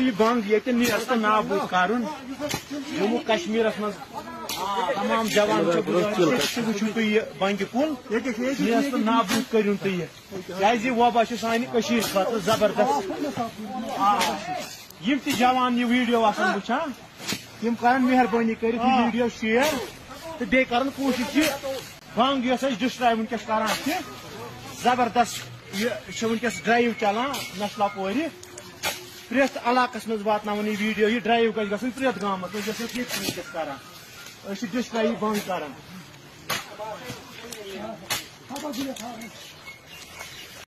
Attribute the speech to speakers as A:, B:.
A: یہ بنگ یہ نیس تو نابود کرن جموں کشمیر من تمام جوان وچو تھی یہ بنگہ کن نیس تو نابود کرن تھی کیاز یہ وبا سانہ خاطر زبردست. یم تہ جوان یہ ویڈیو آسان وچھان تم کرن مہربانی کرت یہ ویڈیو شیئر تو بیٚیہِ کرن کوشش یہ بنگ یس ڈسٹراے ونکس کران چھ زبردست. یہ ونکس ڈرائیو چلان نشلا پورِ پریت علاقس مز واتناون یہ ویڈیو، یہ ڈرائیو گھر گھن پریت گامس مز گھس یہ ونکس کران۔ ڈسٹراے بند کران۔